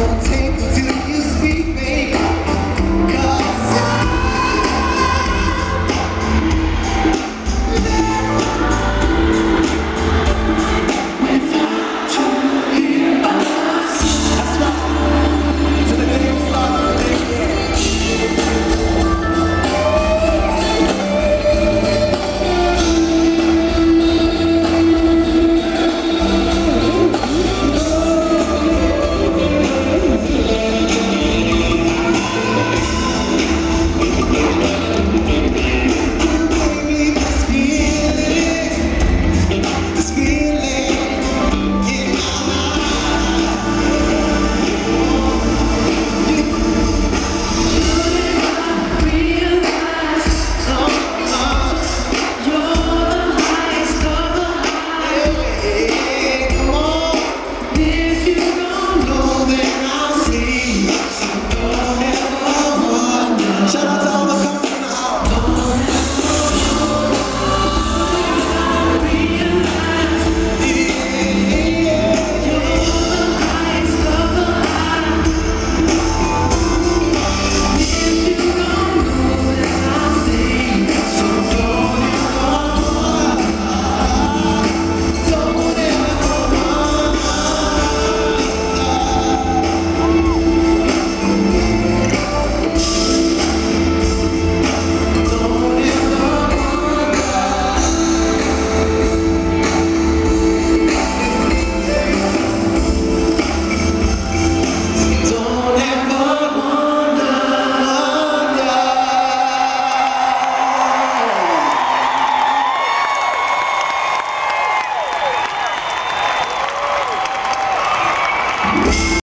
thoughts